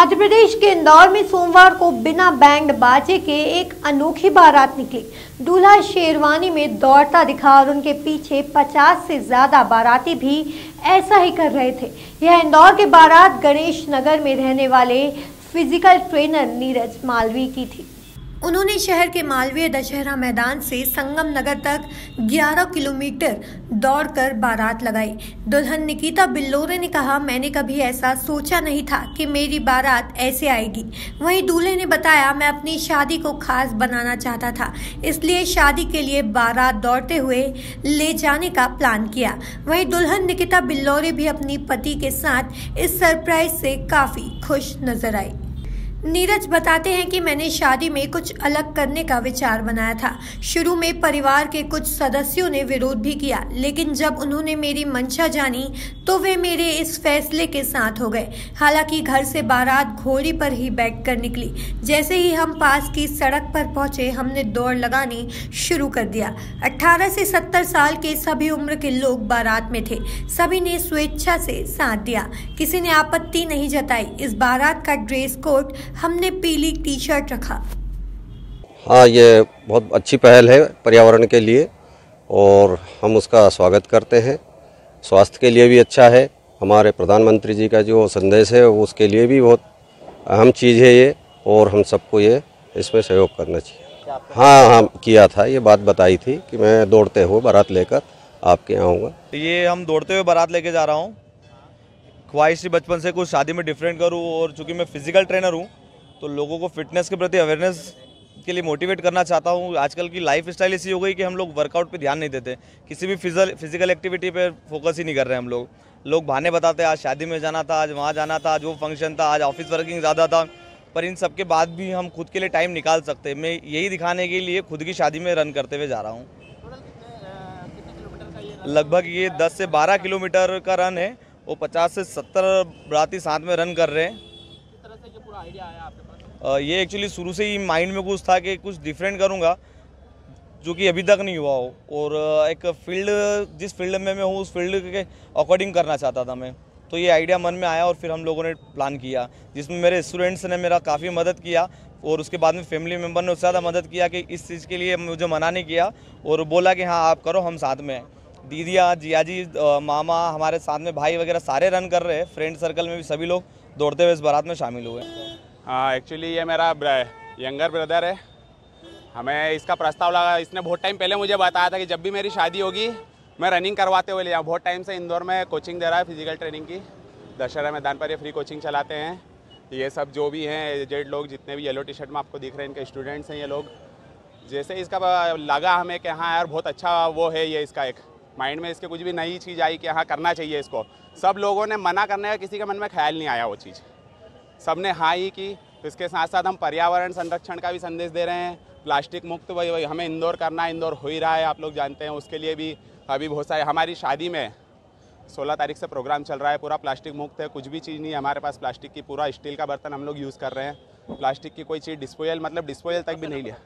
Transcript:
मध्य प्रदेश के इंदौर में सोमवार को बिना बैंड बाजे के एक अनोखी बारात निकली। दूल्हा शेरवानी में दौड़ता दिखा और उनके पीछे 50 से ज़्यादा बाराती भी ऐसा ही कर रहे थे। यह इंदौर के बारात गणेश नगर में रहने वाले फ़िज़िकल ट्रेनर नीरज मालवी की थी। उन्होंने शहर के मालवीय दशहरा मैदान से संगम नगर तक 11 किलोमीटर दौड़कर बारात लगाई। दुल्हन निकिता बिल्लोरे ने कहा, मैंने कभी ऐसा सोचा नहीं था कि मेरी बारात ऐसे आएगी। वहीं दूल्हे ने बताया, मैं अपनी शादी को खास बनाना चाहता था, इसलिए शादी के लिए बारात दौड़ते हुए ले जाने का प्लान किया। वहीं दुल्हन निकिता बिल्लोरे भी अपनी पति के साथ इस सरप्राइज़ से काफ़ी खुश नज़र आई। नीरज बताते हैं कि मैंने शादी में कुछ अलग करने का विचार बनाया था। शुरू में परिवार के कुछ सदस्यों ने विरोध भी किया, लेकिन जब उन्होंने मेरी मंशा जानी तो वे मेरे इस फैसले के साथ हो गए। हालाँकि घर से बारात घोड़ी पर ही बैठ कर निकली। जैसे ही हम पास की सड़क पर पहुँचे, हमने दौड़ लगानी शुरू कर दिया। 18 से 70 साल के सभी उम्र के लोग बारात में थे। सभी ने स्वेच्छा से साथ दिया। किसी ने आपत्ति नहीं जताई। इस बारात का ड्रेस कोड हमने पीली टी शर्ट रखा। हाँ ये बहुत अच्छी पहल है पर्यावरण के लिए और हम उसका स्वागत करते हैं। स्वास्थ्य के लिए भी अच्छा है। हमारे प्रधानमंत्री जी का जो संदेश है वो उसके लिए भी बहुत अहम चीज़ है ये और हम सबको ये इसमें सहयोग करना चाहिए। हाँ हाँ किया था। ये बात बताई थी कि मैं दौड़ते हुए बारात लेकर आपके यहाँ आऊँगा। ये हम दौड़ते हुए बारात लेके जा रहा हूँ। ख्वाहिश थी बचपन से कुछ शादी में डिफरेंट करूँ और चूँकि मैं फ़िज़िकल ट्रेनर हूँ तो लोगों को फिटनेस के प्रति अवेयरनेस के लिए मोटिवेट करना चाहता हूँ। आजकल की लाइफ स्टाइल ऐसी हो गई कि हम लोग वर्कआउट पे ध्यान नहीं देते। किसी भी फ़िज़िकल फ़िज़िकल एक्टिविटी पे फोकस ही नहीं कर रहे हम लोग। लोग बहाने बताते आज शादी में जाना था आज वहाँ जाना था आज वो फ़ंक्शन था आज ऑफ़िस वर्किंग ज़्यादा था। पर इन सब के बाद भी हम खुद के लिए टाइम निकाल सकते। मैं यही दिखाने के लिए खुद की शादी में रन करते हुए जा रहा हूँ। लगभग ये 10 से 12 किलोमीटर का रन है। वो 50 से 70 बराती साथ में रन कर रहे हैं। ये एक्चुअली शुरू से ही माइंड में कुछ था कि कुछ डिफरेंट करूँगा, जो कि अभी तक नहीं हुआ हो। और एक फ़ील्ड जिस फ़ील्ड में मैं हूँ, उस फ़ील्ड के अकॉर्डिंग करना चाहता था मैं। तो ये आइडिया मन में आया और फिर हम लोगों ने प्लान किया, जिसमें मेरे स्टूडेंट्स ने मेरा काफ़ी मदद किया और उसके बाद में फैमिली मेंबर ने उससे ज़्यादा मदद किया कि इस चीज़ के लिए मुझे मना नहीं किया और बोला कि हाँ आप करो, हम साथ में हैं। दीदियाँ जिया जी मामा, हमारे साथ में भाई वगैरह सारे रन कर रहे हैं। फ्रेंड सर्कल में भी सभी लोग दौड़ते हुए इस बारात में शामिल हुए। हाँ एक्चुअली ये मेरा यंगर ब्रदर है। हमें इसका प्रस्ताव लगा, इसने बहुत टाइम पहले मुझे बताया था कि जब भी मेरी शादी होगी, मैं रनिंग करवाते हुए लिया बहुत टाइम से इंदौर में कोचिंग दे रहा है फ़िज़िकल ट्रेनिंग की। दशहरा मैदान पर ये फ्री कोचिंग चलाते हैं। ये सब जो भी हैं एजेड लोग, जितने भी येलो टी शर्ट में आपको दिख रहे हैं, इनके स्टूडेंट्स हैं ये लोग। जैसे इसका लगा हमें कि हाँ यार, बहुत अच्छा वो है ये इसका एक। माइंड में इसके कुछ भी नई चीज़ आई कि हाँ करना चाहिए इसको। सब लोगों ने मना करने का किसी के मन में ख्याल नहीं आया वो चीज़। सबने हाँ ही की। तो इसके साथ साथ हम पर्यावरण संरक्षण का भी संदेश दे रहे हैं। प्लास्टिक मुक्त वही वही, हमें इंदौर करना है, इंदौर हो ही रहा है, आप लोग जानते हैं। उसके लिए भी अभी बहुत सारे, हमारी शादी में 16 तारीख से प्रोग्राम चल रहा है, पूरा प्लास्टिक मुक्त है, कुछ भी चीज़ नहीं है, हमारे पास प्लास्टिक की पूरा स्टील का बर्तन हम लोग यूज़ कर रहे हैं। प्लास्टिक की कोई चीज़ डिस्पोजल मतलब डिस्पोजल तक भी नहीं लिया।